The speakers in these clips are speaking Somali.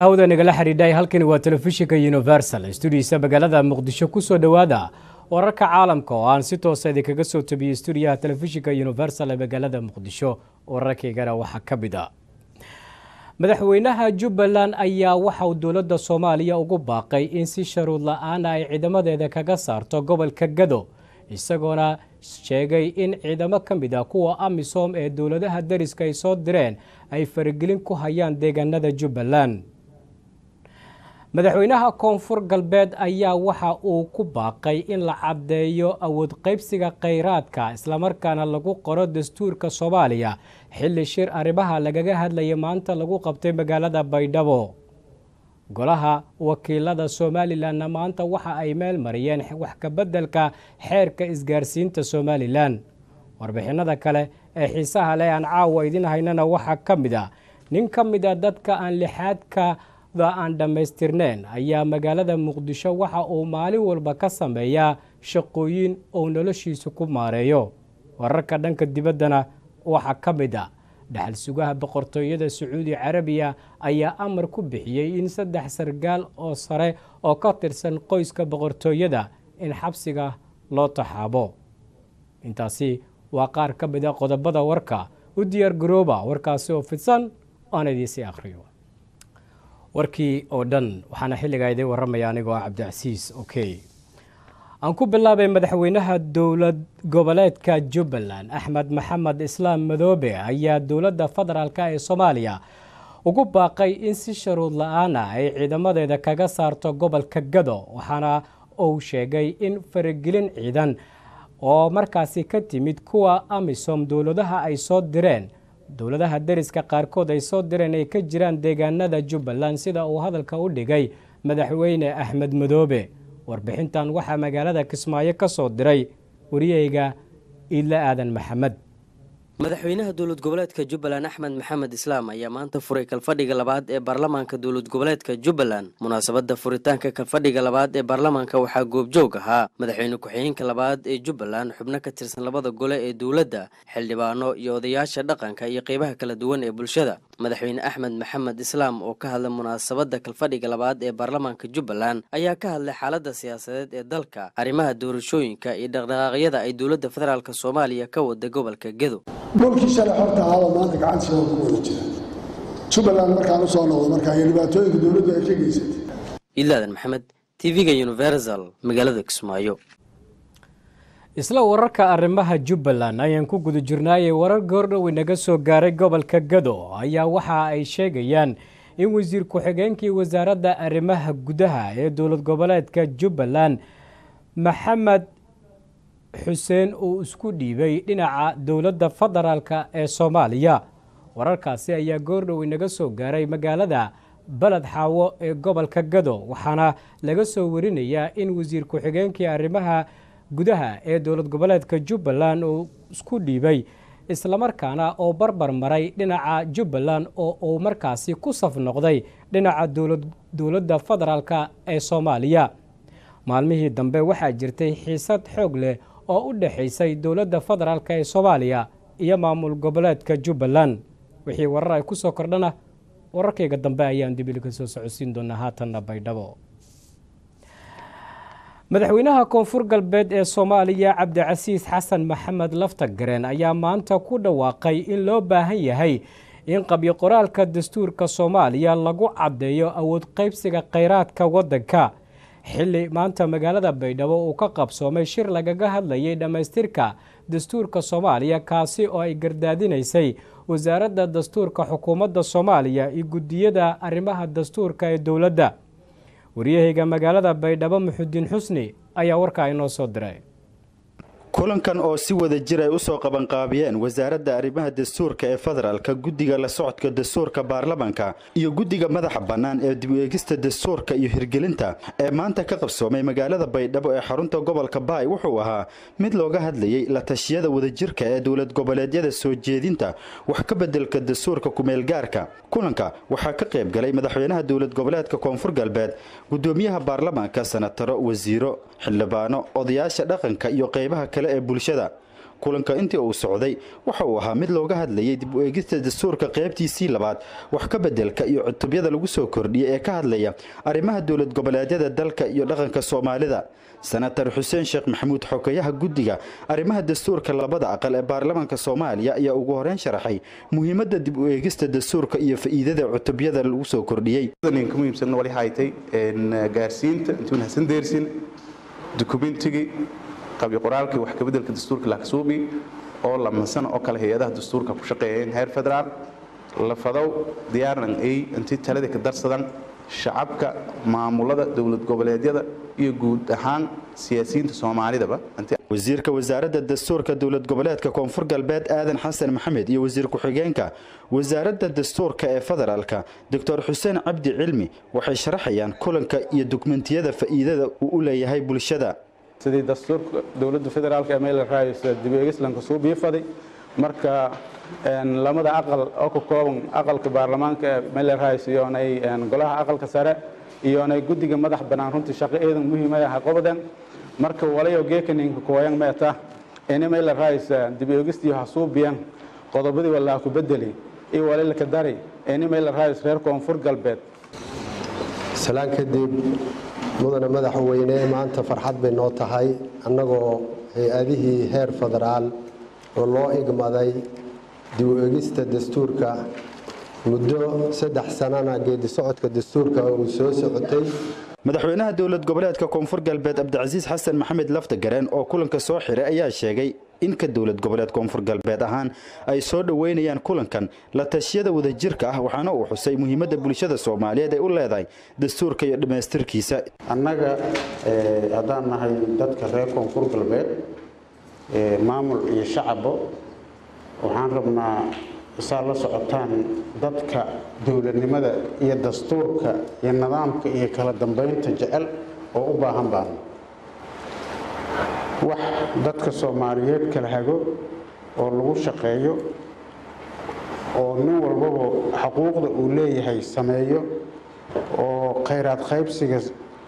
hawda nagala xidhiidhay halkani waa telefishinka universal. Stuudiisa magaalada muqdisho ku soo dhowaada wararka caalamka oo aan si toosa idinkaga soo tabiyey stuudiyaha telefishinka universal ee magaalada muqdisho. Wararkaygana waxaa ka mid a. Madaxweynaha jubbaland ayaa waxa uu dowladda soomaaliya ugu baaqay in si sharuud la'aana ay ciidamadeeda kaga saarto gobolka gado isagoona sheegay in ciidamo ka mid ah kuwa amisom ee dowladaha dariska ay soo direen ay faragelin ku hayaan deegaanada jubbaland madaxweynaha koonfur galbeed ayaa waxa uu ku baaqay in la caddeeyo awood qaybsiga khayraadka islamarkaana lagu qoro dastuurka soomaaliya. Xilli shir arrimaha lagaga hadlaya maanta lagu qabtay magaalada baydhabo. Golaha wakiilada somalilanna maanta waxa ay meel mariyeen wax kabeddelka xeerka isgaarsiinta somalilan. Warbixinada kale ee xiisaha leh aan caawa idin haynana waxaa ka mid a nin ka mid a dadka aan lixaadka aan dhammaystirneen ayaa magaalada muqdisho waxa uu maalin walba ka sameeyaa shaqooyin uu noloshiisu ku maareeyo. Wararka dhanka dibaddana waxaa ka mid a dhaxal sugaha boqortooyada sacuudi carabiya ayaa amar ku bixiyey in saddex sargaal oo sare oo ka tirsan qoyska boqortooyada in xabsiga loo taxaabo intaasi waa qaar ka mid a qodobada warka. U diyaar garooba warkaasi oo fidsan aan idiisii akhriyo warkii oo dhan waxaana xilligaa idiin warramaya anigoo ah cabdicasiis okey aan ku bilaabay madaxweynaha dowlad goboleedka jubbaland axmed maxamed islaam madoobe ayaa dowladda federaalk ee soomaaliya ugu baaqay in si sharuud la'aana ay ciidamadeeda kaga saarto gobolka gado waxaana uu sheegay in faragelin ciidan oo markaasi ka timid kuwa amisom dowladaha ay soo direen dowladaha dariska qaarkood ay soo direen ay ka jiraan deegaanada jubbaland sida uu hadalka u dhigay madaxweyne axmed madoobe. Warbixintan waxaa magaalada kismaayo ka soo diray wariyeyga iidle aadan maxamed madaxweynaha dowlad goboleedka jubbaland axmed maxamed islaam ayaa maanta furay kalfadhiga labaad ee baarlamaanka dowlad goboleedka jubbaland. Munaasabadda furitaanka kalfadhiga labaad ee baarlamaanka waxaa goobjoog ahaa. Madaxweyne ku-xigeenka labaad ee jubbaland xubno ka tirsan labada gole ee dowladda xildhibaano iyo odayaasha dhaqanka iyo qeybaha kala duwan ee bulshada. Madaxweyne axmed maxamed islaam oo ka hadlay munaasabadda kalfadhiga labaad ee baarlamaanka jubbaland ayaa ka hadlay xaaladda siyaasadeed ee dalka arrimaha doorashooyinka iyo dhaqdhaqaaqyada ay dowladda federaalk soomaaliya ka wada gobolka gedo dhulkii shalay xorta ahaaba maanta gacantiisa ku wada jira. Jubbaland markaan u soo noqdo markaa iyo dhibaatooyinka dowladdu ay ka geysatay ilaadan maxamed tv-ga universal magaalada kismaayo. Isla wararka arrimaha jubbaland ayaan ku guda jirnaayey warar goordhow inaga soo gaaray gobolka gado. Ayaa waxa ay sheegayaan in wasiir ku-xigeenkii wasaaradda arrimaha gudaha ee dowlad goboleedka jubbaland maxamed xuseen uu isku dhiibay dhinaca dowladda federaalk ee soomaaliya. Wararkaasi ayaa goordhow inaga soo gaaray magaalada baled xaawo ee gobolka gado waxaana laga soo warinayaa in wasiir ku-xigeenkii arrimaha gudaha ee dowlad goboleedka jubbaland uu isku dhiibay islamarkaana oo barbar maray dhinaca jubbaland oo uu markaasi ku saf noqday dhinaca dowladda federaalk ee soomaaliya. Maalmihii dambe waxaa jirtay xiisad xoog leh oo u dhexaysay dowladda federaalk ee soomaaliya iyo maamul goboleedka jubbaland. Wixii warar ay ku soo kordhana wararkayga dambe ayaan dib ilka soo socodsiin doonaa haatanna baydhabo. Madaxweynaha koonfur galbeed ee soomaaliya cabdicasiis xasan maxamed laftagareen ayaa maanta ku dhawaaqay in loo baahan yahay in qabyo qoraalka dastuurka soomaaliya lagu caddeeyo awood qaybsiga khayraadka waddanka xilli maanta magaalada baydhabo uu ka qabsoomay shir lagaga hadlayay dhammaystirka dastuurka soomaaliya kaasi oo ay gardaadinaysay wasaaradda dastuurka xukuumadda soomaaliya iyo guddiyada arrimaha dastuurka ee dowladda. Waryahayga magaalada baydhabo muxudiin xusni ayaa warkaa inoo soo diray kulankan oo si wada jir ay u soo qabanqaabiyeen wasaaradda arrimaha dastuurka ee federaalka guddiga la socodka dastuurka baarlamaanka iyo guddiga madaxa bannaan ee dib u eegista dastuurka iyo hirgelinta ee maanta ka qabsoomay magaalada baydhabo ee xarunta gobolka baay wuxuu ahaa mid looga hadlayey la tashiyada wadajirka ee dowlad goboleedyada soo jeedinta wax ka beddelka dastuurka kumeelgaarka kulanka waxaa ka qayb galay madaxweynaha dowlad goboleedka koonfur galbeed guddoomiyaha baarlamaanka sanataro wasiiro xildhibaano odayaasha dhaqanka iyo qaybaha kale ee bulshada. Kulanka intii uu socday waxa uu ahaa mid looga hadlayay dib u eegista dastuurka qaybtiisii labaad wax ka bedelka iyo cutubyada lagu soo kordhiyay ee ka hadlaya arrimaha dowlad goboleedyada dalka iyo dhaqanka soomaalida. Senatar xuseen sheekh maxamuud xogayaha guddiga arrimaha dastuurka labada aqal ee baarlamaanka soomaaliya ayaa ugu horeyn sharaxay muhiimadda dib u eegista dastuurka iyo faa'iidada cutubyada lagu soo kordhiyey gaarsiinta intuun hasan deersin dukumentigii qabyo qoraalkii wax kabedelka dastuurka laakasuubi oo lamansan oo kale hay'adaha dastuurka ku shaqeeyeen heer federaal lafadow diyaaran ay intii taladii ka darsadan shacabka maamulada dowlad goboleedyada iyo guud ahaan siyaasiyiinta soomaalidaba. Wasiirka wasaaradda dastuurka dowlad goboleedka koonfur galbeed aadan xasan maxamed iyo wasiir ku-xigeenka wasaaradda dastuurka ee federaalka doctor xuseen cabdi cilmi waxay sharaxayaan kulanka iyo dukumentiyada faa'iidada uu u leeyahay bulshada sidii dastuurka dowladda federaalka ee meel raayisa dib eegislanka suu biifaday marka lamada aqal oo ka kooban aqalka baarlamaanka ee meel raayis iyoonay golaha aqalka sare iyoonay guddiga madax bannaan runtii shaqo eedan muhiima ah qobadan. Marka walayo geekaninka kuwayan meeta ini meel raayis dib eegistii hasuubiyan qodobadii walaa ku bedeli iyo walilka dari ini meel raayis reer koonfur galbeed. Salaan kadib mudane madaxweyne maanta farxad bay noo tahay. Annagoo hay'adihii heer federaal oo loo igmaday dib u egista dastuurka muddo saddex sanana geedi socodka dastuurka uu soo socotay. Madaxweynaha dowlad goboleedka koonfur galbeed cabdicasiis xasan maxamed laftagareen oo kulanka soo xiray ayaa sheegay in ka dowlad goboleed koonfur galbeed ahaan ay soo dhoweynayaan kulankan. La tashiyada wadajirka ah waxaana uu xusay muhiimadda bulshada soomaaliyeed ay u leedahay dastuurka iyo dhammaystirkiisa annaga haddaan nahay dadka reer koonfur galbeed maamul iyo shacabo waxaan rabnaa saa la socotaan dadka dowladnimada iyo dastuurka iyo nidaamka iyo kala dambeynta jecel oo u baahan baan wax dadka soomaaliyeed kala hago oo lagu shaqeeyo oo nin walbaba xuquuqda uu leeyahay sameeyo oo khayraad qaybsiga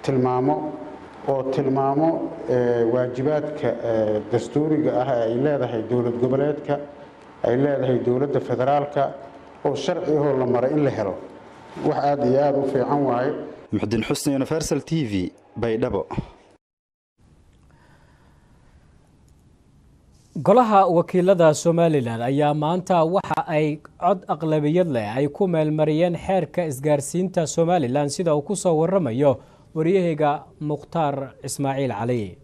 tilmaamo oo tilmaamo waajibaadka dastuuriga ah ee ay leedahay dowlad goboleedka ay leedahay dowladda federaalka oo sharcigoo la maray in la helo. Wax aada iyo aada u fiican waaye. Muxdin xusni universal t v baydhabo golaha wakiilada somalilan ayaa maanta waxa ay cod aqlabiyad leh ay ku meelmariyeen xeerka isgaarsiinta somalilan sida uu ku soo waramayo waryaheyga mukhtaar ismaaciil cali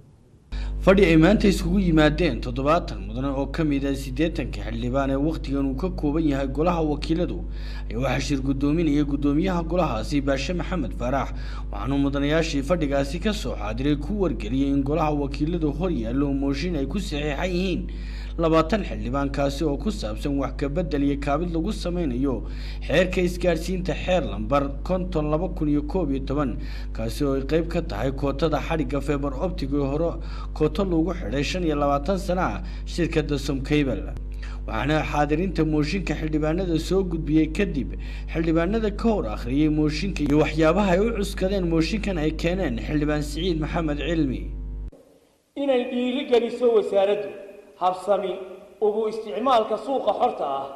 fadhi ay maanta iskugu yimaadeen toddobaatan mudane oo ka mid ah siddeetanka xildhibaan ee wakhtigan uu ka kooban yahay golaha wakiiladu ayaa waxaa shir guddoominaya guddoomiyaha golahaasi baashe maxamed faarax waxaanu mudanayaashii fadhigaasi ka soo xaadiray ku wargeliyay in golaha wakiiladu hor yaallo mooshin ay ku saxiixan yihiin labaatan xildhibaankaasi oo ku saabsan wax kabedel iyo kaabid lagu sameynayo xeerka isgaadhsiinta xeer lambar konton laba kun iyo koob iyo toban kaasi oo ay qeyb ka tahay kootada xadhigga feber optiga ee hore kooto lagu xidhay shan iyo labaatan sano ah shirkadda somcable waxaana xaadirinta mooshinka xildhibaanada soo gudbiyey kadib xildhibaanada ka hor akhriyey mooshinka iyo waxyaabaha ay u cuskadeen mooshinkan ay keeneen xildhibaan siciid maxamed cilmi. Inay dhiiri geliso wasaaraddu habsami ugu isticmaalka suuqa xorta ah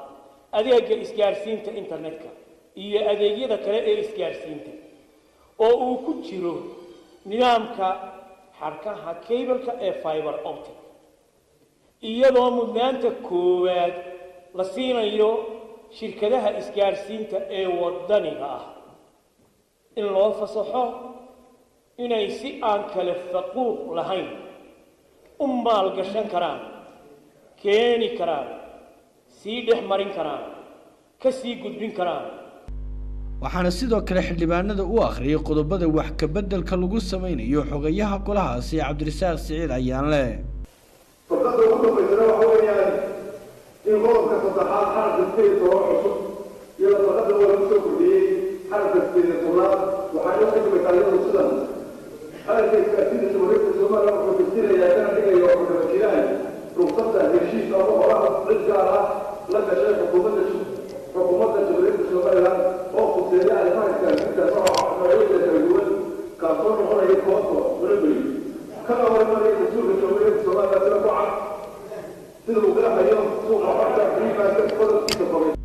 adeega isgaadhsiinta internetka iyo adeegyada kale ee isgaadhsiinta oo uu ku jiro nidaamka xadhkaha cableka ee fiber optic iyadoo mudnaanta koowaad la siinayo shirkadaha isgaadhsiinta ee waddaniga ah. In loo fasaxo inay si aan kale faquuq lahayn u maalgashan karaan keeni karaan sii dhex marin karaan ka sii gudbin karaan. Waxaana sidoo kale xildhibaanada u akhriyay qodobada wax kabeddelka lagu sameynayo xogayaha golahaasi cabdirasaaq siciid ayaanle farqada ugu dambaysana waxa weeyaan in qodobka saddexaad xarafka sideed oo cusub iyadoo farqada waa lagu soo kordhiyey xarafka sideed tobnaad. Waxay u xidmaysaa iyadoo sidan hadalka isgaarsiinta jamhuuriyadda soomaaliya wuxuu dejinayaa kana dhigayo xukamajilahay rugsada ruqsadda heshiiska muqoraha cid gaar ah la gashay xukuumadda xukuumadda jamhuuriyadda somaliland oo khuseeya arrimaha gaarsiinta noocyada kala duwan kaasoo noqonaya koobka mulabeli kana warmaraya dastuurka jamhuuriyadda somaliland sida ku cad sida uu kala hayo suuqa farta riimaasa qodobkiisa qabay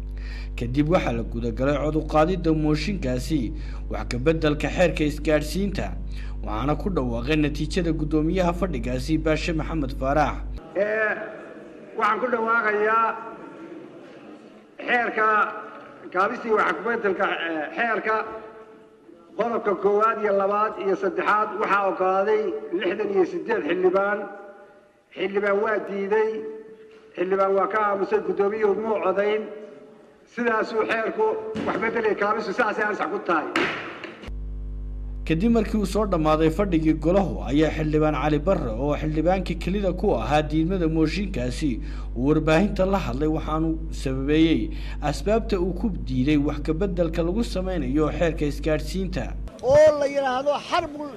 kadib waxaa la gudagalay cod u qaadidda mooshinkaasi wax ka beddelka xeerka isgaadhsiinta waxaana ku dhawaaqay natiijada guddoomiyaha fadhigaasi baashe maxamed faarax waxaan ku dhawaaqayaa xeerka kaabistii wax kubedelka xeerka qodobka koowaad iyo labaad iyo saddexaad. Waxaa ogolaaday lixdan iyo siddeed xildhibaan. Xildhibaan waa diiday. Xildhibaan waa ka aamusay guddoomiyuhu muu codayn sidaasuu xeerku wax beddelaya kaabistu sidaasay ansax ku tahay. Kadib markii uu soo dhammaaday fadhigii golahu ayaa xildhibaan cali barre oo xildhibaankii kelida ku ahaa diidmada mooshinkaasi uu warbaahinta la hadlay waxaanu sababeeyey asbaabta uu ku diiday wax ka beddelka lagu sameynayo xeerka isgaadhsiinta. Oo la yidhaahdo xarbul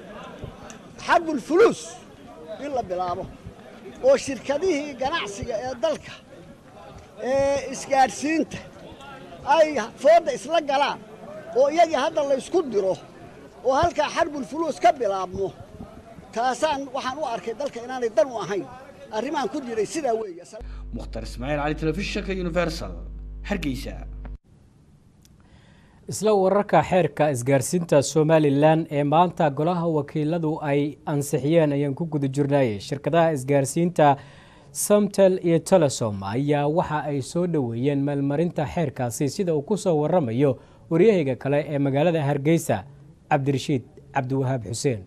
xarbul fuluus in la bilaabo oo shirkadihii ganacsiga ee dalka ee isgaadhsiinta ay fooda isla galaan oo iyagii hadda laysku diro oo halkaa xarbul fuluus ka bilaabmo. Taasaan waxaan u arkay dalka inaanay dan u ahayn. Arrimaan ku jiray sidaa weeye. Mukhtar ismaaciil cali telefishinka universal. Hargeysa. Isla wararka xeerka isgaarsiinta somalilan ee maanta golaha wakiiladu ay ansixiyeen ayaan ku guda jirnayay shirkadaha isgaarsiinta samtel iyo telesom ayaa waxa ay soo dhoweeyeen maalmarinta xeerkaasi sida uu ku soo waramayo waryahayga kale ee magaalada hargeysa cabdirashiid cabdiwahaab xuseen.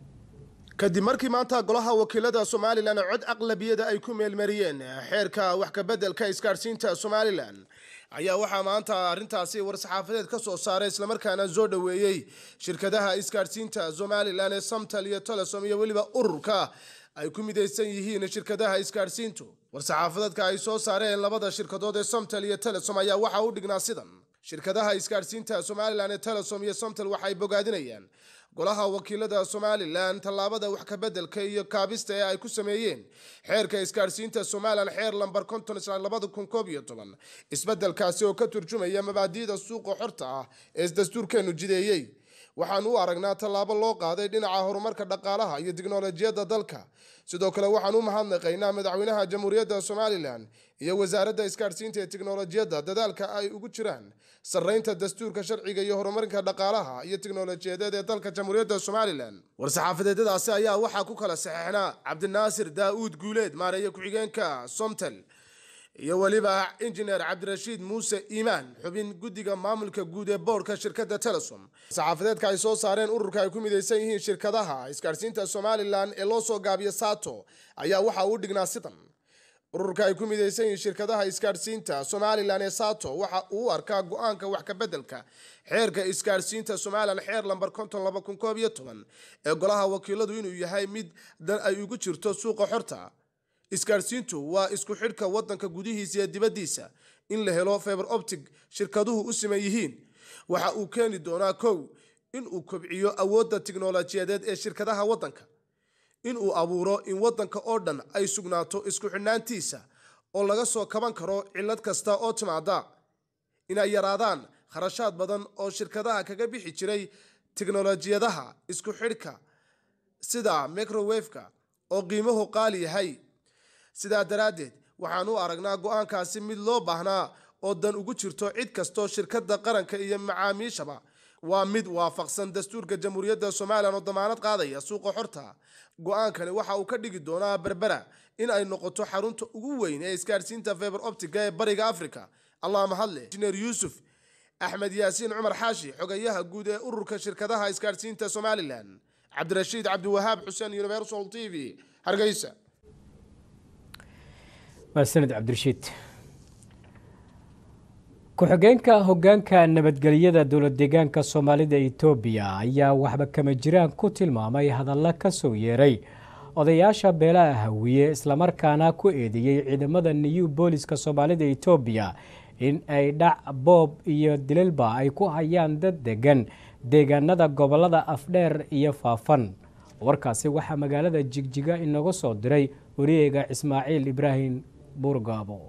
Kadib markii maanta golaha wakiilada somalilan cod aqlabiyada ay ku meelmariyeen xeerka wax kabeddelka isgaadhsiinta somalilan ayaa waxaa maanta arrintaasi war-saxaafadeed ka soo saaray islamarkaana soo dhoweeyey shirkadaha isgaadhsiinta somalilan ee samtal iyo telesom iyo weliba ururka ay ku midaysan yihiin shirkadaha isgaadhsiintu war-saxaafadeedka ay soo saareen labada shirkadood ee samtal iyo telesom ayaa waxaa u dhignaa sidan. Shirkadaha isgaadhsiinta somalilan ee telesom iyo somtal waxay bogaadinayaan. Golaha wakiilada somalilan tallaabada wax kabeddelka iyo kaabista ee ay ku sameeyeen. Xeerka isgaadhsiinta somalilan xeer lambar konton isla labada kun koob iyo toban. Isbeddelkaasi oo ka turjumaya mabaadi'da suuqa xorta ah ee isdastuurkeenu jideeyey waxaan u aragnaa tallaabo loo qaaday dhinaca horumarka dhaqaalaha iyo tiknolojiyadda dalka. Sidoo kale waxaan u mahadnaqaynaa madaxweynaha jamhuuriyadda somalilan iyo wasaaradda isgaadhsiinta ee tiknolojiyadda dadaalka ay ugu jiraan. Sarreynta dastuurka sharciga iyo horumarinka dhaqaalaha iyo tiknolojiyadeed ee dalka jamhuuriyadda somalilan war-saxaafadeedyadaasi ayaa waxaa ku kala saxeexnaa cabdinaasir daa'uud guuleed maareeye ku-xigeenka somtel iyo weliba injineer cabdirashiid muuse iimaan xubin guddiga maamulka guud ee boorka shirkadda telesom saxaafadeedka ay soo saareen ururka ay ku midaysan yihiin shirkadaha isgaadhsiinta somalilan ee loo soo gaabiyo sato ayaa waxaa uu dhignaa sidan ururka ay ku midaysan yihiin shirkadaha isgaadhsiinta somalilan ee sato waxa uu arkaa go'aanka wax kabeddelka xeerka isgaadhsiinta somalilan xeer lambar konton laba kun koob iyo toban ee golaha wakiiladu inuu yahay mid dan ay ugu jirto suuqa xorta isgaadhsiintu waa isku xidhka waddanka gudihiisa iyo dibaddiisa. In la helo feber optic shirkaduhu u siman yihiin. Waxa uu keeni doonaa kow in uu kobciyo awoodda tiknolojiyadeed ee shirkadaha waddanka. In uu abuuro in waddanka oo dhan ay sugnaato isku xidhnaantiisa oo laga soo kaban karo cillad kasta oo timaada inay yaraadaan kharashaad badan oo shirkadaha kaga bixi jiray tiknolojiyadaha isku xidhka sida microwefka oo qiimuhu qaali yahay sidaa daraaddeed waxaan u aragnaa go'aankaasi mid loo baahnaa oo dan ugu jirto cid kastoo shirkadda qaranka iyo macaamiishaba. Waa mid waafaqsan dastuurka jamhuuriyadda somalilan oo damaanad qaadaya suuqa xorta. Go'aankani waxa uu ka dhigi doonaa berbera in ay noqoto xarunta ugu weyn ee isgaadhsiinta feber optica ee bariga africa allah mahadle injineer yuusuf axmed yaasiin cumar xaashi xogayaha guud ee ururka shirkadaha isgaadhsiinta somalilan cabdirashiid cabdiwahaab xuseen universal t v. Hargeysa mahadsaned cabdirashiid. Ku-xigeenka hogaanka nabadgelyada dowlad deegaanka soomaalida etoobiya ayaa waxba kama jiraan ku tilmaamay hadalla ka soo yeeray odayaasha beelaha hawiye islamarkaana ku eedeeyey ciidamada new booliska soomaalida etoobiya in ay dhac boob iyo dilalba ay ku hayaan dad degan deegaanada gobollada afdheer iyo faafan. Warkaasi waxaa magaalada jigjiga inaga soo diray wariyeyga ismaaciil ibraahim buurgaabo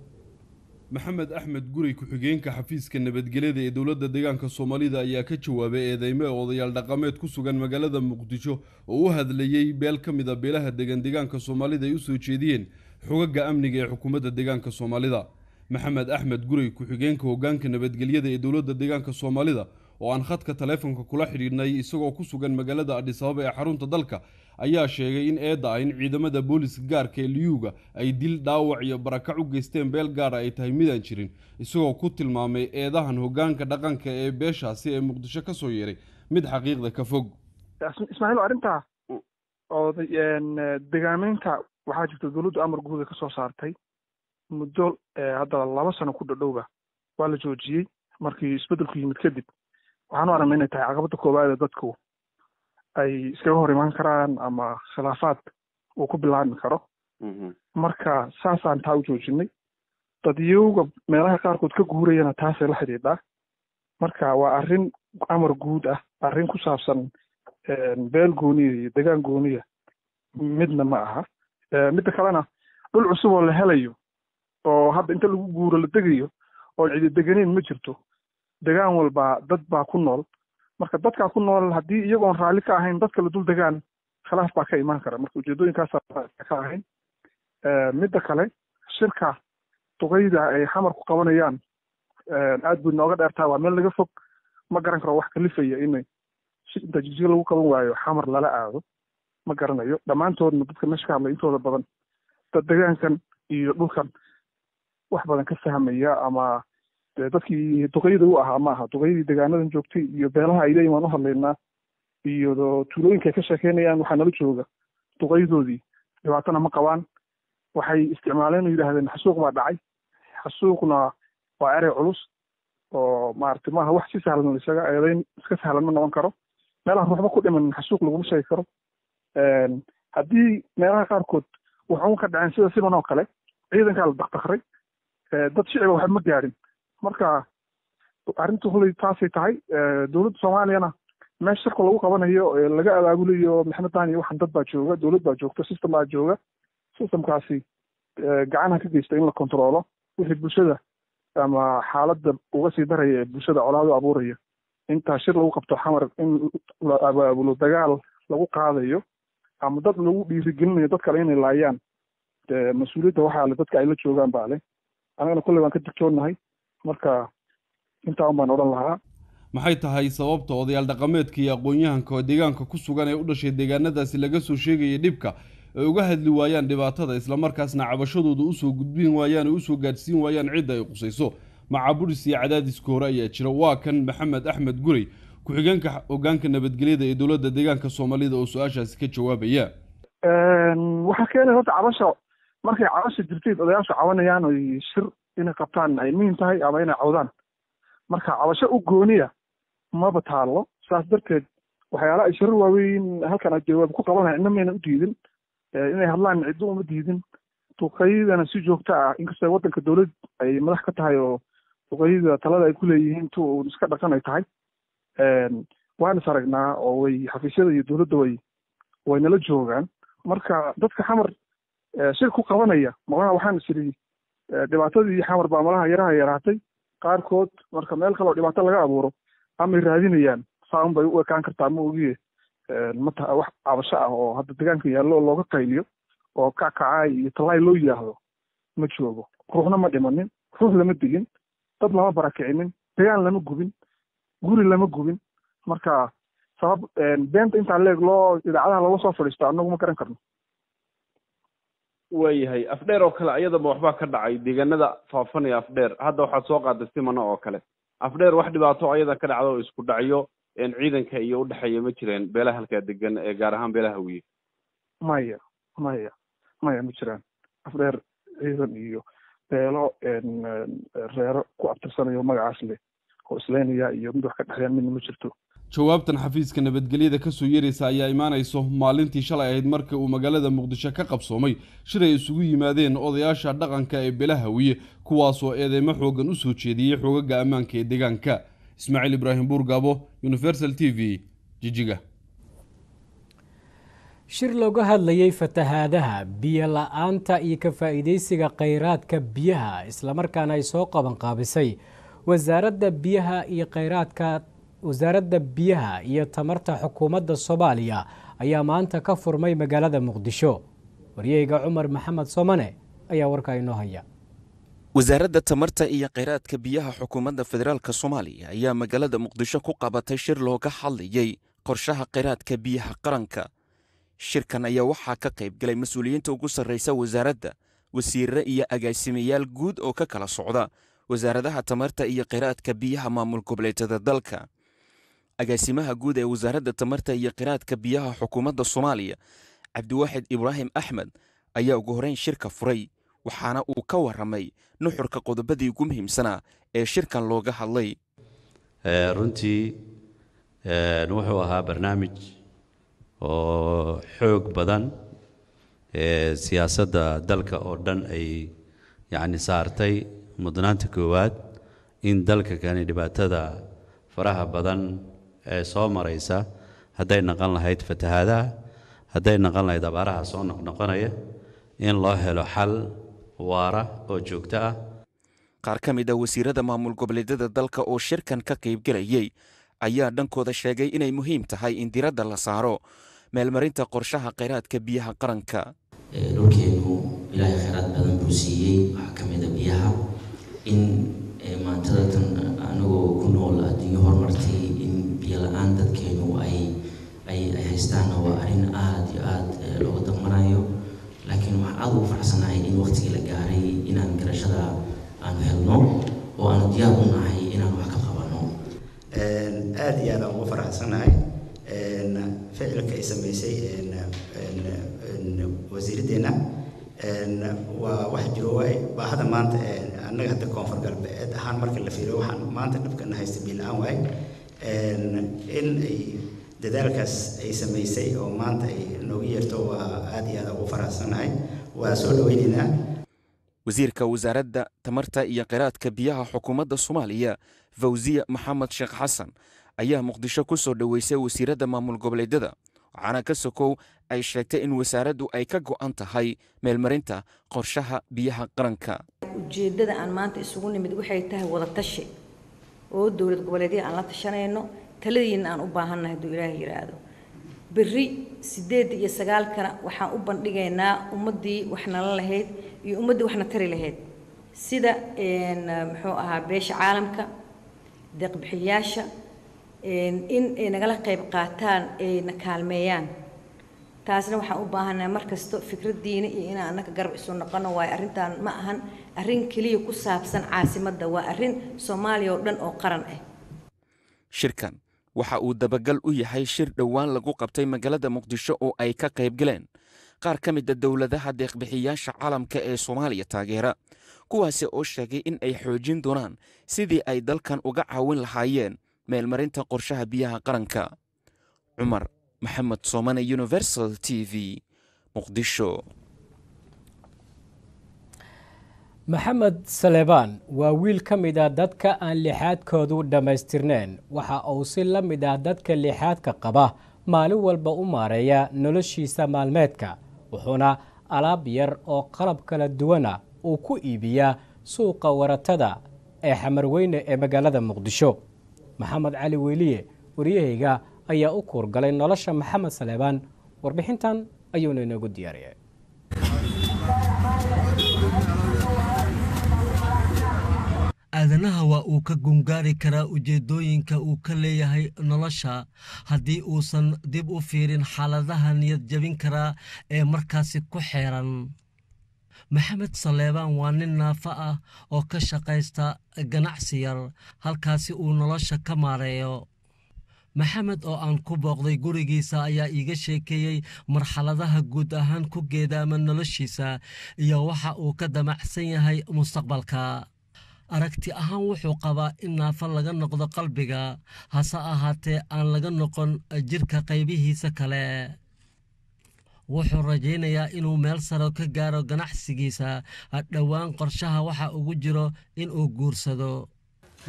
maxamed axmed gurey ku-xigeenka xafiiska nabadgelyada ee dowladda deegaanka soomaalida ayaa ka jawaabay eedeymo ee odayaal dhaqameed ku sugan magaalada muqdisho oo u hadlayey beel ka mid a beelaha degan deegaanka soomaalida ay u soo jeediyeen xogaga amniga ee xukuumadda deegaanka soomaalida. Maxamed axmed gurey ku-xigeenka hoggaanka nabadgelyada ee dowladda deegaanka soomaalida oo aan khadka taleefonka kula xidhiidhnay isagoo ku sugan magaalada adhisababa ee xarunta dalka ayaa sheegay in eedda ah in ciidamada booliska gaarka ee liyuuga ay dil dhaawac iyo barakac u geysteen beel gaara ay tahay midaan jirin isagoo ku tilmaamay eedahan hoggaanka dhaqanka ee beeshaasi ee muqdisho ka soo yeeray. Mid xaqiiqda ka fog. Ismaaciil arrintaa oo degaameynta waxaa jirta dowladdu amar guuda ka soo saartay muddo hadda laba sano ku dhadhowba waa la joojiyey markii isbeddelku yimid kadib. Waxaanu aragnay inay tahay caqabadda koowaad ee dadku ay iskaga hor imaan karaan ama khilaafaad uu ku bilaabmi karo. Marka saasaan taa u joojinay dadyowga meelaha qaarkood ka guurayana taasay la xidhiidhaa. Marka waa arrin amar guud ah arrin ku saabsan beel gooniya iyo degaan gooniya midna ma aha. Midda kalena dhul cusub oo la helayo oo hadda inta lagu guuro la degayo oon cidi deganeyn ma jirto. Degaan walba dad baa ku nool marka dadkaa ku nool haddii iyagoon raalli ka ahayn dadka la dul degaan khilaaf baa ka imaan kara. Marka ujeedooyinkaasa ka ahayn midda kale shirka duqayda ay xamar ku qabanayaan aad buu inooga dheertaa. Waa meel laga fog. Ma garan karo wax kalifaya in inta jigjiga lagu qaban waayo xamar lala aado. Ma garanayo. Dhammaantoodna dadka meesha ka hadlay intooda badan dad degaankan iyo dhulkan wax badan ka fahmaya ama dadkii duqayda u ahaa ma aha duqaydii degaanadan joogtay iyo beelaha ay waan u hadlaynaa iyo tuulooyinka ay ka sheekeynayaan waxaa nala jooga. Duqaydoodii dhibaatana ma qabaan. Waxay isticmaaleen oo yidhaahdeen xasuuq baa dhacay. Xasuuqna waa erey culus oo maaragtay maaha wax si sahlan isaga eedayn iska sahlan ma noqon karo. Meelaha waxba ku dhiman xasuuq laguma sheegi karo. Haddii meelaha qaarkood waxuun ka dhaceen sida sidan oo kale ciidankaa la dakdakray dad shiciba waxba ma gaadhin marka arrintu hulay taasay tahay dowladda soomaaliyana meesha shirka lagu qabanayo laga abaabulayo maxamed daan iyo waxan dad baa jooga dowlad baa joogta system baa jooga. Systemkaasi gacanha ka geysta in la controlo wixii bulshada ama xaaladda uga sii daraya ee bulshada colaadu abuuraya. Intaa shir lagu qabto xamar in la abaabulo dagaal lagu qaadayo ama dad lagu dhiirigelinayo dad kale inay laayaan mas'uuliyadda waxaa le dadka ay la joogaan baa le annagana kolley waan ka digtoonnahay marka intaa un baan odhan lahaa maxay tahay sababta odayaal dhaqameedka iyo aqoon-yahanka deegaanka ku sugan ee u dhashay deegaanadaasi laga soo sheegaya dhibka ay uga hadli waayaan dhibaatada islamarkaasna cabashadooda u soo gudbin waayaan oo u soo gaadhsiin waayaan cidda ay qusayso macaburis iyo cadaadiska hore ayaa jira. Waa kan maxamed axmed gurey ku-xigeenka hoggaanka nabadgelyada ee dowladda deegaanka soomaalida oo su'aashaasi ka jawaabaya. Waxaa keenay horta cabasha markay cabasha jirtay odayaashu cabanayaan oy shir inay qabtaan ay muhiim tahay ama inay cawdaan. Marka cabasho u gooniya maba taallo. Saas darteed waxyaala ay shirar waaweyn halkan a jawaab ku qabanaya cidna mayna u diidin. Inay hadlaan ciddo uma diidin. Duqaydana si joogto ah inkastoo waddanka dowlad ay madax ka tahay oo duqayda talada ay ku leeyihiin tu iska dhaqan ay tahay. Waan is aragnaa oo way xafiisyada iyo dowladda way way nala joogaan. Marka dadka xamar shir ku qabanaya malaha waxaan is idhi dhibaatadii xamar baa malaha yaraha yaraatay qaarkood marka meel kale oo dhibaato laga abuuro amay raadinayaan saaun bay u ekaan kartaa ma ogiye mata wax cabasho ah oo hadda deegaanka yaallo oo looga qayliyo oo kackacaay iyo tallaay loo yidhaahdo ma joogo. Ruuxna ma dhimanin ruux lama digin dad lama barakicinin degaan lama gubin guri lama gubin. Marka sabab beenta intaa leeg loo idaacadaha looga soo fadhiisto annagu ma garan karno waayahay afdheer oo kale ayadaba waxbaa ka dhacay. Deegaanada faafanaya afdheer hadda waxaad soo qaaday simano oo kale. Afdheer wax dhibaato ayada ka dhacda oo isku dhacyo ciidanka iyo udhexeeya ma jireen beelaha halkaa degan ee gaar ahaan beelaha hawiye maya maya maya ma jiraan. Afdheer ciidan iyo beelo reero ku abtirsanayo magacaas leh oo isleynaya iyo mid wax ka dhexyaan midna ma jirto jawaabtan xafiiska nabadgelyada ka soo yeeraysa ayaa imaanayso maalintii shalay ahayd markii uu magaalada muqdisho ka qabsoomay. Shir ay isugu yimaadeen odayaasha dhaqanka ee beelaha hawiye kuwaasoo eedeymo xoogan u soo jeediyey xoogaga ammaanka ee deegaanka. Ismaaciil ibraahim buurgaabo universal t v jijiga shir looga hadlayey fatahaadaha biyo la'aanta iyo ka faa'iidaysiga kheyraadka biyaha islamarkaana ay soo qabanqaabisay. Wasaaradda biyaha iyo kheyraadka wasaaradda biyaha iyo tamarta xukuumadda soomaaliya ayaa maanta ka furmay magaalada muqdisho. Waryeyga cumar maxamed somane ayaa warkaa inoo haya. Wasaaradda tamarta iyo kheyraadka biyaha xukuumadda federaalk soomaaliya ayaa magaalada muqdisho ku qabatay shir looga hadlayey qorshaha kheyraadka biyaha qaranka. Shirkan ayaa waxaa ka qayb galay mas'uuliyiinta ugu sarreysa wasaaradda wasiirre iyo agaasimayaal guud oo ka kala socda. Wasaaradaha tamarta iyo kheyraadka biyaha maamul goboleedyada dalka agaasimaha guud ee wasaaradda tamarta iyo kheyraadka biyaha xukuumadda soomaaliya cabdiwaaxid ibraahim axmed ayaa ugu horreyn shirka furay waxaana uu ka warramay nuxurka qodobadii ugu muhiimsanaa ee shirkan looga hadlay. Runtii wuxuu ahaa barnaamij oo xoog badan ee siyaasadda dalka oo dhan ay yacni saartay mudnaanta koowaad in dalka kani dhibaatada faraha badan ee soo maraysa hadday naqon lahayd fatahaadaha hadday naqon lahayd abaaraha soo noqnoqonaya in loo helo xal waara oo joogto ah. Qaar ka mid a wasiirada maamul goboleedyada dalka oo shirkan ka qaybgelayey ayaa dhankooda sheegay inay muhiim tahay in diradda la saaro meelmarinta qorshaha kheyraadka biyaha qaranka. Dhulkeennu ilaahay kheyraad badan buu siiyey. Waxaa ka mid a biyaha. In maantadatan anagoo ku nool haystaanna waa arrin aada iyo aada looga daqmanayo laakiin waxaan aada ugu faraxsanahay in waqtigii la gaaray inaan garashada aanu helno oo aanu diyaar u nahay inaan wax ka qabanno aada iyo aad aan ugu faraxsanahay. Ficilka ay samaysay wasiiraddeena waa wax jiro baahada maanta annaga hadda koonfur galbeed ahaan marka la fiiriyo waxaan maanta dhabkana haysta biil la'aan waay. In ay dadaalkaas ay samaysay oo maanta ay noogu yeerto waa aada iyo aad ugu faraxsanahay. Waa soo dhaweynaynaa wasiirka wasaaradda tamarta iyo kheyraadka biyaha xukuumadda soomaaliya fawsiya maxamed sheekh xasan ayaa muqdisho ku soo dhoweysay wasiiradda maamul goboleedyada waxaana ka sokow ay sheegtay in wasaaraddu ay ka go'an tahay meelmarinta qorshaha biyaha qaranka. Ujeeddada aan maanta isugu nimid waxay tahay wadatashi oo dowlad goboleedyada aan la tashanayno taladiina aan u baahannahay hadduu ilaaha yidhaahdo berri sideedda iyo sagaalkana waxaan u bandhigaynaa ummaddii wax nala lahayd iyo ummaddii waxna tari lahayd. Sida muxuu ahaa beesha caalamka deeqbixiyaasha in ay nagala qayb qaataan ay na kaalmeeyaan. Taasna waxaan u baahannahay mar kasto fikraddiina iyo inaan annaga garab isu noqono waayo arrintan ma ahan arrin keliya ku saabsan caasimadda waa arrin soomaaliya oo dhan oo qaran ah shirkan waxa uu dabagal u yahay shir dhowaan lagu qabtay magaalada muqdisho oo ay ka qayb galeen. Qaar ka mid a dowladaha deeqbixiyaasha caalamka ee soomaaliya taageera kuwaasi oo sheegay in ay xoojin doonaan sidii ay dalkan uga caawin lahaayeen meelmarinta qorshaha biyaha qaranka. Cumar maxamed soomane universal t v muqdisho maxamed salebaan waa wiil ka mid ah dadka aan lixaadkoodu dhammaystirnayn. Waxa uu si la mid ah dadka lixaadka qaba maalin walba u maareeya noloshiisa maalmeedka wuxuuna alaab yar oo qalab kala duwana uu ku iibiyaa suuqa waratada ee xamarweyne ee magaalada muqdisho. Maxamed cali weliye waryahayga ayaa u kuurgalay nolosha maxamed saleebaan warbixintan ayuuna inoogu diyaariyay aadanaha waa uu ka gungaari karaa ujeeddooyinka uu ka leeyahay nolosha. Haddii uusan dib u fiirin xaaladaha niyad jabin karaa ee markaasi ku xeeran. Maxamed saleebaan waa nin naafa ah oo ka shaqaysta ganacsi yar halkaasi uu nolosha ka maareeyo. Maxamed oo aan ku booqday gurigiisa ayaa iiga sheekeeyey marxaladaha guud ahaan ku geedaama noloshiisa iyo waxa uu ka damacsan yahay mustaqbalka aragti ahaan wuxuu qabaa in naafa laga noqdo qalbiga hase ahaatee aan laga noqon jirka qaybihiisa kale. Wuxuu rajaynayaa inuu meel saro ka gaaro ganacsigiisa dhowaan qorshaha waxa ugu jiro inuu guursado.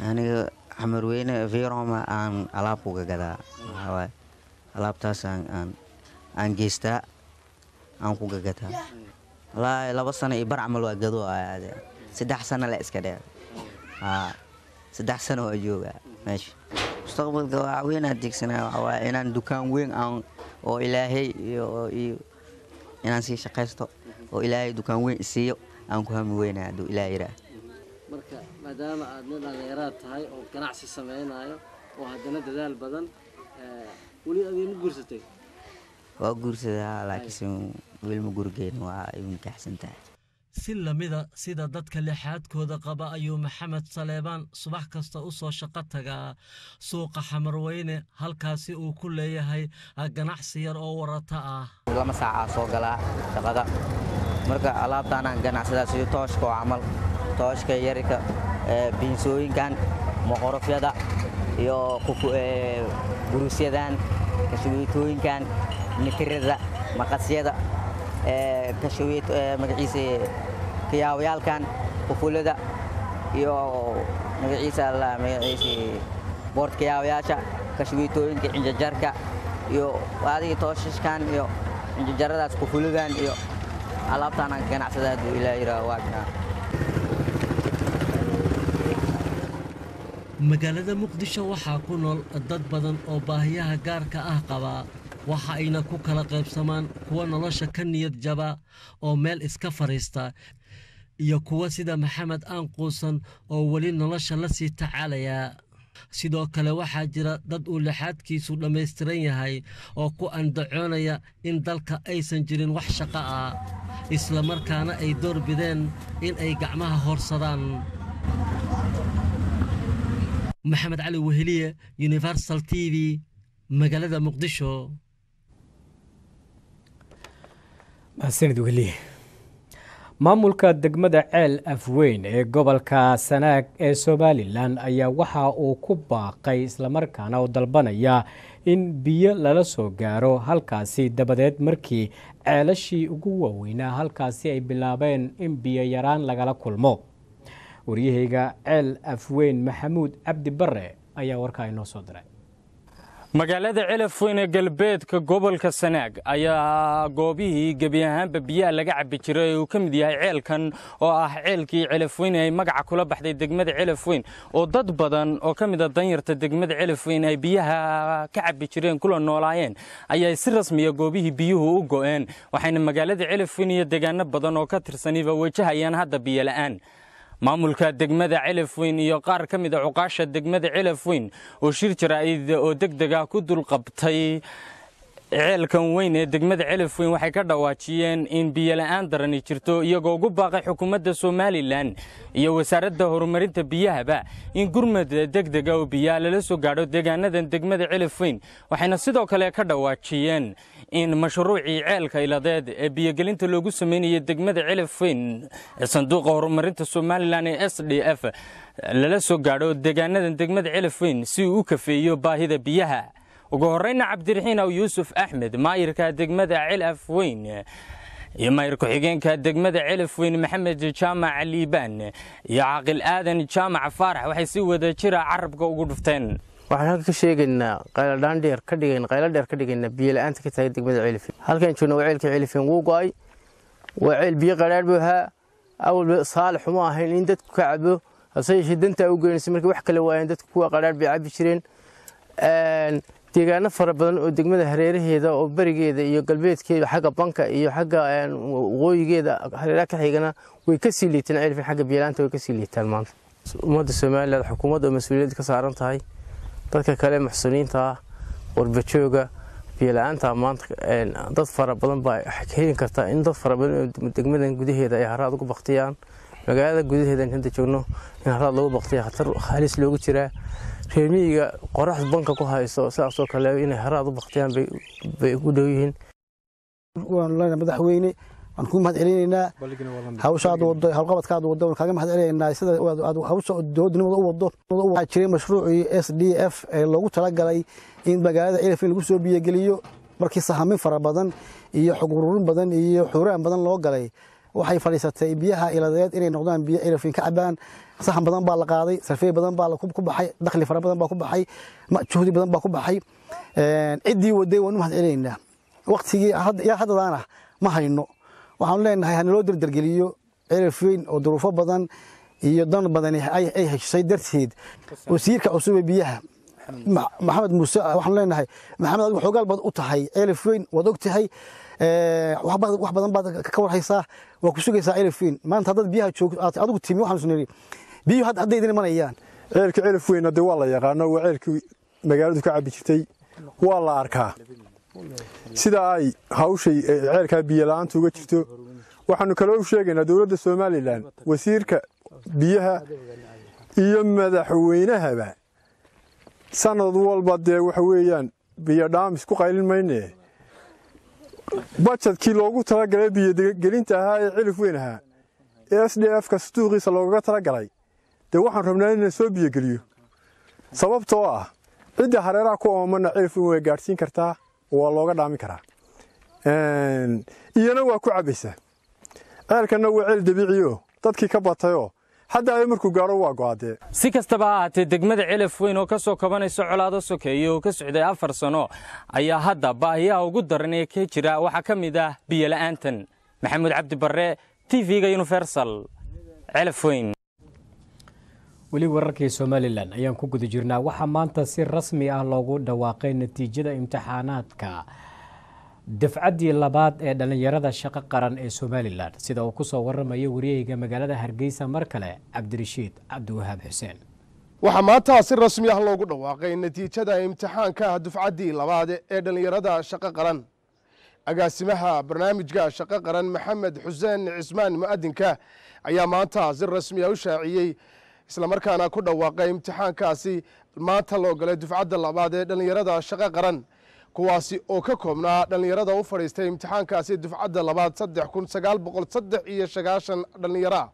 Aniga xamarweyne viroma aan alaab uga gadaa waxawaaye alaabtaas aan geystaa aan ku walaahi laba sano iyo bar camal waa gado aade saddex sano la iska dheer saddex sano waa jooga meesha mustaqbalka waa weynaa deegsanaa waxawaaye inaan dukaan weyn aan oo ilaahay iyo. Inaan sii shaqaysto oo ilaahay dukaan weyn isiiyo aan ku hami weynaa hadduu ilaah yidhaah marka maadaama aad nin dhallinyaraad tahay oo ganacsi samaynayo oo haddana dadaal badan eh, weli adiima guursatay waa guursadaa laakiinse weli ma gurigeen waa ay nikaxsan tahay si lamida sida dadka lixaadkooda qaba ayuu maxamed saleebaan subax kasta u soo shaqo tagaa. Suuqa xamarweyne halkaasi uu ku leeyahay ganacsi yar oo warata ah. Lama saacaa soo galaa shaqada. Marka alaabtaanaan ganacsadaa tooshka oo camal tooshka yarka biinsooyinkan moqorofyada iyo gurusyadan kashawiitooyinkan nikirada maqasyada ee, kashawiit ee, magaciisa kiyaabayaalkan kufulada iyo magaciisa magaciisa boort kiyaabayaasha kashawiitooyinka cinjajarka iyo adiga tooshashkan iyo cinjajaradaas kufuladan iyo alaabtaanaan ganacsada hadduu ilaa yidhaah waa kanaa magaalada muqdisho waxaa ku nool dad badan oo baahiyaha gaarka ah qaba waxa ayna ku kala qaybsamaan kuwa nolosha ka niyad jaba oo meel iska fadhiista iyo kuwa sida maxamed aan quusan oo weli nolosha la sii tacaalaya. Sidoo kale waxaa jira dad uu lixaadkiisu dhammaystiran yahay oo ku andacoonaya in dalka aysan jirin wax shaqo ah islamarkaana ay door bideen in ay gacmaha horsadaan. Maxamed cali weheliye universal t v magaalada muqdisho mahadsanid weliye maamulka degmada ceel afweyn ee gobolka sanaag ee somalilan ayaa waxa uu ku baaqay islamarkaana oo dalbanaya in biyo lala soo gaaro halkaasi dabadeed markii ceelashii ugu waaweynaa halkaasi ay bilaabeen in biyo yaraan lagala kulmo. Waryahayga ceel afweyn maxamuud cabdi bare ayaa warkaa inoo soo diray magaalada celafweyn ee galbeedka gobolka sanaag ayaa goobihii gebi ahaanba biyaha laga cabbi jiray uu ka mid yahay ceelkan oo ah ceelkii celafweyn ay magaca kula baxday degmada celafweyn oo dad badan oo ka mid a danyarta degmada celafweyn ay biyaha ka cabbi jireen kula noolaayeen ayay si rasmiya goobihii biyuhu u go'een waxayna magaalada celafweyn iyo deegaano badan oo ka tirsaniba wajahayaan hadda biyo la'aan maamulka degmada celafweyn iyo qaar ka mid a cuqaasha degmada celafweyn oo shir jaraa'id oo deg deg ah ku dulqabtay ceelkan weyn ee degmada celafweyn waxay ka dhawaajiyeen in biyola'aan darani jirto iyagoo ugu baaqay xukuumadda somalilan iyo wasaaradda horumarinta biyahaba in gurmad deg dega oo biyaha lala soo gaadho deegaanadan degmada celafweyn waxayna sidoo kale ka dhawaajiyeen in mashruucii ceelka iladeed ee biyogelinta loogu sameynayay degmada celafweyn ee sanduuqa horumarinta somalilan ee s d f lala soo gaadho deegaanadan degmada celafweyn si uu u kafeeyo baahida biyaha ugu horreyna cabdiraxiin aw yuusuf axmed maayirka degmada celafweyn iyo maayir ku-xigeenka degmada celafweyn maxamed jaamac liibaan iyo caaqil aadan jaamac faarax waxay si wada jira carabka ugu dhufteen. Waxaan halka ka sheegaynaa qayladhaan dheer ka dhigan qaylo dheer ka dhigaynaa biyo la'aanta ka tahay degmada ceelifin halkan joogna waa ceelka ceelifin wuu go'ay. Waa ceel biyo qadhaadh buu ahaa. Awalba saalix uma ahayn in dadku ka cabo hase yeeshee dantaa u geynaysa markii wax kale waayeen dadku kuwa qadhaadh bay cabi jireen deegaano fara badan oo degmada hareeraheeda oo berigeeda iyo galbeedkeeda xagga banka iyo xagga waqooyigeeda hareeraha ka xigana way ka sii liitaan ceelifin xagga biyolaanta way ka sii liitaan maanta ummadda somaliland xukuumadda oo mas'uuliyadda ka saaran tahay dadka kale muxsiniinta ah warbajooga biyola'aanta maanta dad fara badan baa heli karta in dad fara badan oo degmadan gudaheeda ay haraad ugu baktiyaan magaalada gudaheeda hadda joogno in haraad loogu baktiya khatar halis loogu jiraa. Reer miyiga qoraxda banka ku hayso sidaasoo kale inay haraad u baktiyaan bay ugu dhow yihiin. Madaxweyne waan kuu mahad celinaynaa hawshaad wado hawlqabadkaad wado waan kaaga mahad celinaynaa sida aad hawsha dowladnimada u wado waxaa jiray mashruucii s d f ee loogu talagalay in magaalada cilafin lagu soo biyogeliyo. Markii sahamin fara badan iyo xog ururin badan iyo xuraan badan loo galay waxay fadhiisatay biyaha iladeed inay noqdaan biyo cilafin ka cabaan. Sahan badan baa la qaaday sarfey badan baa ku baxay dakhli fara badan baa ku baxay juhdi badan baa ku baxay. Ciddii waday waan u mahad celinaynaa waqtigii yaa haddadaana ma hayno. Waxaanu leenahay hanaloo derdergeliyo cilafweyn oo duruufo badan iyo dan badan ay heshay darteed. Wasiirka cusub ee biyaha maxamed muuse waxaanu leenahay maxamed adigu xoogaal baad u tahay cilafweyn waad og tahay wax badan baad ka warhaysaa waa ku sugaysaa cilafweyn maanta haddaad biyaha joogto adigu timi waxaanu niri biyuhu hadday idin imanayaan. Ceelka celif weyna dee waa la yaqaano waa ceelkii magaaladu ka cabbi jirtay waa la arkaa. Sida ay hawshay ceelkaa biyola'aanta uga jirto waxaanu kaloo u sheegaynaa dowladda somalilan wasiirka biyaha iyo madaxweynahaba. Sanad walba dee waxa weeyaan biyo dhaamis ku qaylin mayne bajadkii loogu talagalay biyogelinta ahaa ee cilif weyn ahaa. Ee s d f ka sutuuqiisa loogaga talagalay. Dee waxaan rabnaa in la soo biyogeliyo. Sababtoo ah cidda hareeraha ku oomana cilif weyn way gaadhsiin kartaa waa looga dhaamin karaa. Iyana waa ku cabbaysaa ceelkanna waa ceel dabiiciyo dadkii ka batayoo hadda markuu gaaro waa go'aadee si kastaba ha ahaatee degmada celaf weyn oo ka soo kabanaysa colaado sokeeye oo ka socday afar sano ayaa hadda baahiyaha ugu daran ee ka jira waxaa ka mid ah biyola'aantan maxamuud cabdi barre t v-ga universal celaf weyn. Weli wararkii somalilan ayaan ku guda jirnaa. Waxaa maanta si rasmi ah loogu dhawaaqay natiijada imtixaanaadka dafcaddii labaad ee dhallinyarada shaqo qaran ee somalilan sida uu ku soo waramayo wariyeyga magaalada hargeysa mar kale cabdirashiid cabdiwahaab xuseen. Waxaa maanta si rasmi ah loogu dhawaaqay natiijada imtixaanka dufcaddii labaad ee dhallinyarada shaqo qaran. Agaasimaha barnaamijka shaqo qaran maxamed xuseen cismaan mu'adinka ayaa maanta si rasmi ah u shaaciyey islamarkaana ku dhawaaqay imtixaankaasi maanta loo galay dufcadda labaad ee dhallinyarada shaqo qaran kuwaasi oo ka koobnaa dhallinyarada u fadhiistay imtixaankaasi dufcadda labaad saddex kun sagaal boqol saddex iyo sagaashan dhallinyara.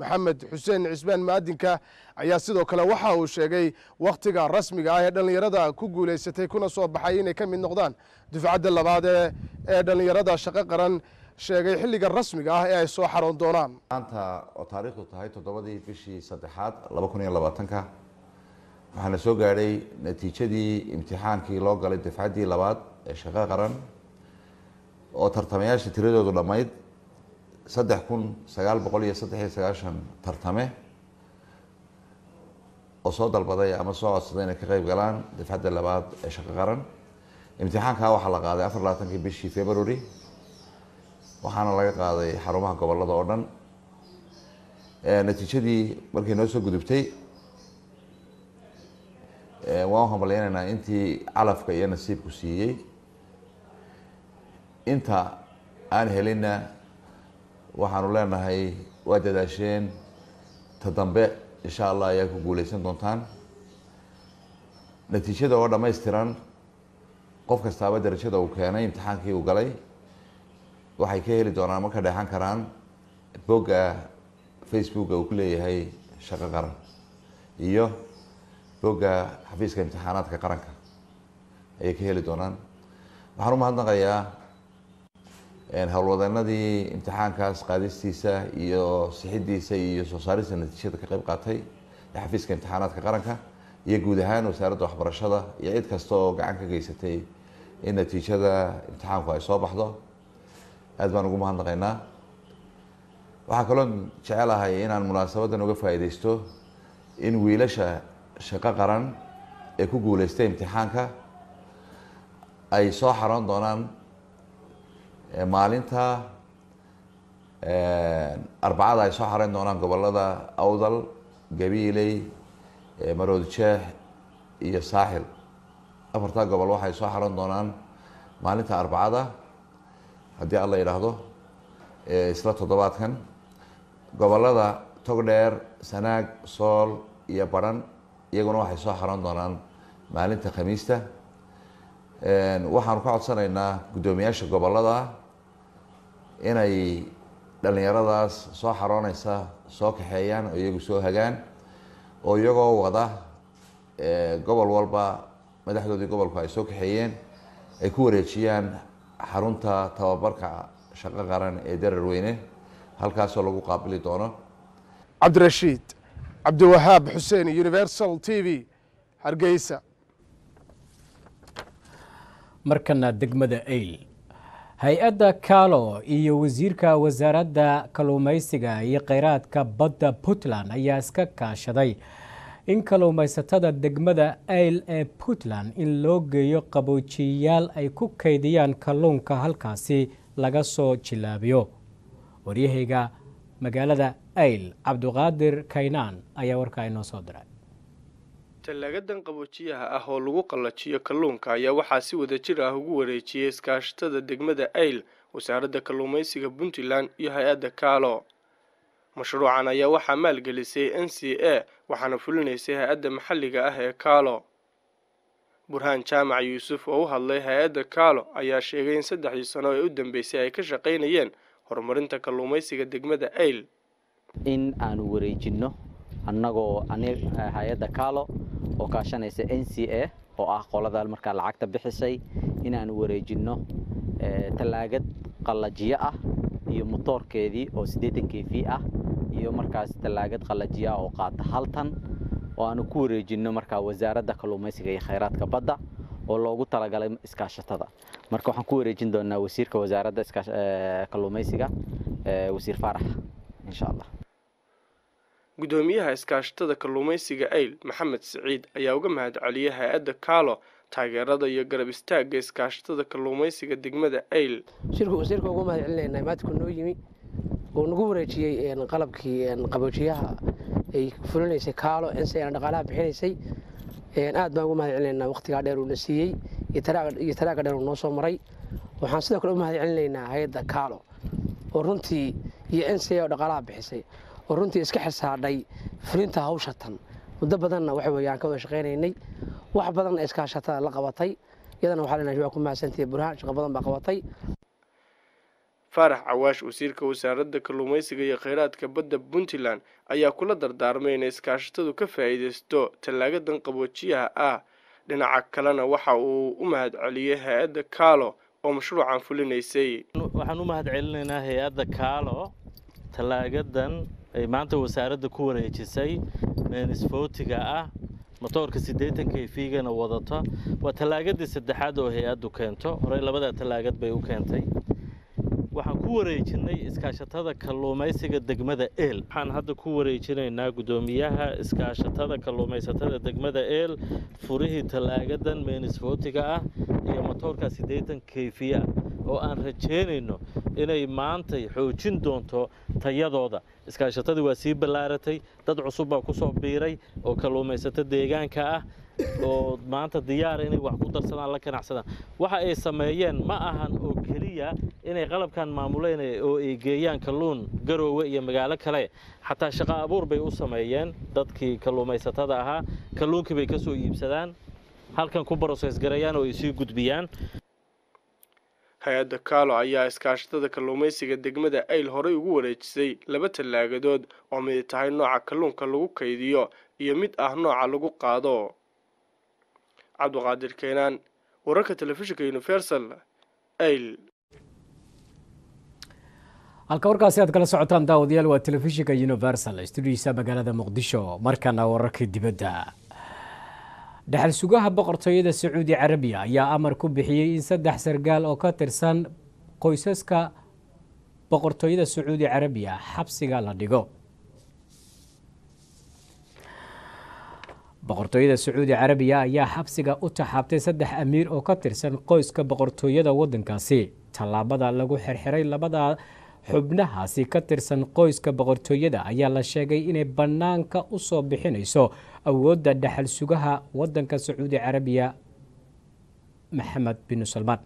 Maxamed xuseen cismaan mu'adinka ayaa sidoo kale waxa uu sheegay wakhtiga rasmiga ah ee dhallinyarada ku guulaysatay kuna soo baxay inay ka mid noqdaan dufcadda labaad ee dhallinyarada shaqo qaran sheegay xilliga rasmiga ah ee ay soo xaroon doonaan. Maanta oo taariikhdu tahay toddobadii bishii saddexaad laba kun iyo labaatanka waxaana soo gaadhay natiijadii imtixaankii loo galay dafcaddii labaad ee shaqo qaran oo tartamayaasha tiradoodu dhammayd saddex kun sagaal boqol iyo saddex iyo sagaashan tartame oo soo dalbaday ama soo codsaday inay ka qeyb galaan dafcadda labaad ee shaqo qaran. Imtixaankaa waxaa la qaaday afar labaatankii bishii february waxaana laga qaaday xarumaha gobollada oo dhan. Natiijadii markay noo soo gudubtay waan u hambalyaynaynaa intii calafka iyo nasiibku siiyey. Inta aan helinna waxaanu leenahay waa dadaasheen ta dambe insha allah ayaa ku guuleysan doontaan. Natiijada oo dhammaystiran qof kastaaba darajada uu keenay imtixaankii uu galay waxay ka heli doonaan ma ka dheexan karaan. Bogga facebooka uu ku leeyahay shaqo qaran iyo bogga xafiiska imtixaanaadka qaranka ayay ka heli doonaan. Waxaan u mahadnaqayaa howlwadeenadii imtixaankaas qaadistiisa iyo sixidiisa iyo soo saarista natiijada ka qeyb qaatay ee xafiiska imtixaanaadka qaranka iyo guud ahaan wasaaradda waxbarashada iyo cid kasta oo gacan ka geysatay in natiijada imtixaanku ay soo baxdo. Aad baan ugu mahadnaqaynaa. Waxaa kaloo jecelahay inaan munaasabadan uga faa'iideysto in wiilasha shaqo qaran ee ku guuleystay imtixaanka ay soo xaroon doonaan maalinta arbacada ay soo xareyn doonaan gobollada awdal gabiiley marood jeex iyo saaxil. Afartaa gobol waxay soo xaroon doonaan maalinta arbacada haddii alla yidhaahdo isla toddobaadkan. Gobolada togdheer sanaag sool iyo baran iyaguna waxay soo xaroon doonaan maalinta khamiista. Waxaanu ka codsanaynaa guddoomiyaasha gobollada inay dhallinyaradaas soo xarooneysa soo kaxeeyaan oo iyagu soo hagaan oo iyagoo wada gobol walba madaxdoodii gobolku ay soo kaxeeyeen ay ku wareejiyaan xarunta tababarka shaqo qaran ee darar weyne halkaasoo lagu qaabili doono. Cabdirashiid cabdiwahaab xuseen universal t v hargeysa. Markana degmada ayl hay'adda kaalo iyo wasiirka wasaaradda kalluumaysiga iyo kheyraadka badda puntland ayaa iska kaashaday in kalluumaysatada degmada ayl ee puntland in loo geeyo qaboojiyayaal ay ku kaydiyaan kalluunka halkaasi laga soo jilaabiyo. Waryahayga magaalada ayl cabduqaadir kaynaan ayaa warkaa inoo soo diray. Tallaagadan qaboojiyaha ah oo lagu qallajiyo kalluunka ayaa waxaa si wada jir ah ugu wareejiyey iskaashatada degmada ayl wasaaradda kalluumaysiga puntland iyo hay'adda kaalo. Mashruucan ayaa waxaa maalgelisay n c a waxaana fulinaysay hay'adda maxalliga ah ee kaalo. Burhaan jaamac yuusuf oo u hadlay hay'adda kaalo ayaa sheegay in saddexdii sano ee u dambeysay ay ka shaqaynayeen horumarinta kalluumaysiga degmada ayl in aanu wareejinno annagoo hay'adda kaalo oo kaashanaysa n c a oo ah qolada markaa lacagta bixisay inaanu wareejinno tallaagad qallajiyo ah iyo motoorkeedii oo siddeetan k v ah iyo markaas tallaagad qallajiyo ah oo qaata hal tan oo aanu ku wareejinno markaa wasaaradda kalluumaysiga iyo khayraadka badda oo loogu talagalay iskaashatada. Marka waxaan ku wareejin doonaa wasiirka wasaaradda kalluumaysiga wasiir faarax insha allah gudoomiyaha iskaashatada kalluumaysiga ayl maxamed siciid ayaa uga mahad celiyay hay'adda kaalo taageerada iyo garab istaagga iskaashatada kalluumaysiga degmada ayl. Shirku wasiirka ugu mahad celinaynaa maadku noo yimi. Oo nagu wareejiyey qalabkii qaboojiyaha ay fulinaysay kaalo nsana dhaqaalaha bixinaysay. Aad baan ugu mahad celinaynaa waqtigaa dheer uuna siiyey iyo taraaga dheer uu noo soo maray. Waxaan sidoo kale u mahad celinaynaa hay'adda kaalo. Oo runtii iyo nca oo dhaqaalaha bixisay oo runtii iska xisaadhay fulinta hawsha tan. Muddo badanna waxa weeye aan ka wada shaqaynaynay. Wax badanna iskaashatada la qabatay. Iyadana waxaa leenahay waa ku mahadsantihi burhaan shaqo badan baa qabatay. Faarax cawaash wasiirka wasaaradda kalluumaysiga iyo kheyraadka badda puntland ayaa kula dardaarmay inay iskaashatadu ka faa'iidaysto tallaagadan qaboojiyaha ah dhinaca kalena waxa uu u mahad celiyey hay'adda kaalo oo mashruucan fulinaysay. Waxaan u mahad celinaynaa hay'adda kaalo tallaagadan ay maanta wasaaradda ku wareejisay. Meenisfootiga ah motoorka siddeetan k v-gana wadata waa tallaagadii saddexaad oo hay'addu keento. Horey labada tallaagad bay u keentay. Waxaan ku wareejinay iskaashatada kalluumaysiga degmada eel. Waxaan hadda ku wareejinaynaa guddoomiyaha iskaashatada kalluumaysatada degmada eel furihii tallaagadan meenisfootiga ah iyo motoorka siddeetan k v ah oo aan rajeynayno inay maantay xoojin doonto tayadooda iskaashatadii waa sii ballaaratay dad cusub baa ku soo biiray oo kalluumaysato deegaanka ah oo maanta diyaara inay wax ku darsadaan la ganacsadaan. Waxa ay sameeyeen ma ahan oo keliya inay qalabkan maamuleen oo ay geeyaan kalluun garoowe iyo magaalo kale. Xataa shaqo abuur bay u sameeyeen dadkii kalluumaysatada ahaa kalluunkii bay ka soo iibsadaan halkan ku broses gareeyaan oo ay sii gudbiyaan hay'adda kaalo ayaa iskaashatada kalluumaysiga degmada ayl horey ugu wareejisay laba tallaagadood oo mid tahay nooca kalluunka lagu kaydiyo iyo mid ah nooca lagu qaado. Cabduqaadir keenaan wararka telefishinka universal ayl halka warkaasi aad kala socotaan daawadayaal waa telefishinka universal stuudiisa magaalada muqdisho. Markana wararka dibadda dhexal sugaha boqortooyada sacuudi carabiya ayaa amar ku bixiyey in saddex sargaal oo ka tirsan qoysaska boqortooyada sacuudi carabiya xabsiga la dhigo. Boqortooyada sacuudi carabiya ayaa xabsiga u taxaabtay saddex amiir oo ka tirsan qoyska boqortooyada wadankaasi tallaabada lagu xirxiray labada xubnahaasi ka tirsan qoyska boqortooyada ayaa la sheegay inay bannaanka u soo bixinayso awoodda dhexal sugaha wadanka sacuudi carabiya. Maxamed binu salmaan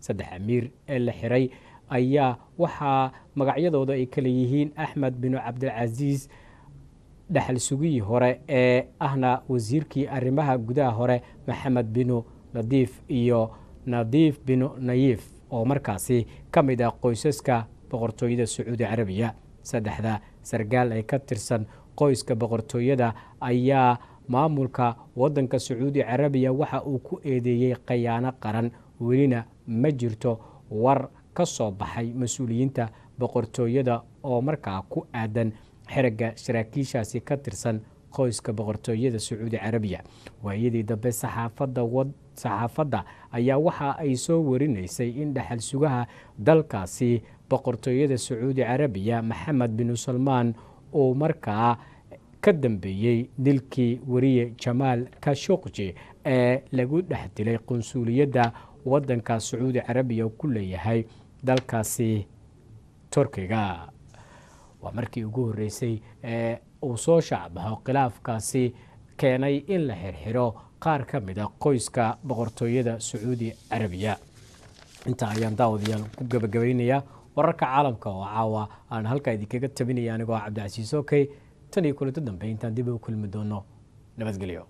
saddex amiir ee la xiray ayaa waxaa magacyadooda ay kala yihiin axmed binu cabdilcasiis dhexal sugihii hore ee ahna wasiirkii arrimaha gudaha hore maxamed binu nadiif iyo nadiif binu nayiif oo markaasi ka mid ah qoysaska boqortooyada sacuudi carabiya. Saddexda sargaal ee ka tirsan qoyska boqortooyada ayaa maamulka wadanka sacuudi carabiya waxa uu ku eedeeyey khayaano qaran. Welina ma jirto war ka soo baxay mas'uuliyiinta boqortooyada oo markaa ku aadan xerigga saraakiishaasi ka tirsan qoyska boqortooyada sacuudi carabiya. Waayadii dambe saxaafadda ayaa waxa ay soo warinaysay in dhexal sugaha dalkaasi boqortooyada sacuudi carabiya maxamed binu salmaan uu markaa ka dambeeyey dilkii wariye jamaal kashuqji ee lagu dhex dilay qunsuuliyadda wadanka sacuudi carabiya ku leeyahay dalkaasi turkiga. Waa markii ugu horreysay ee uu soo shaacbaxo khilaafkaasi keenay in la xirxiro qaar ka mid a qoyska boqortooyada sacuudi carabiya. Intaa ayaan daawadayaal ku gabagabaynayaa wararka caalamka oo caawa aan halkaa idinkaga tabinaya anigoo cabdicasiis okey tan iyo kulanto dambe intaan dib u kulmi doono nabadgelyo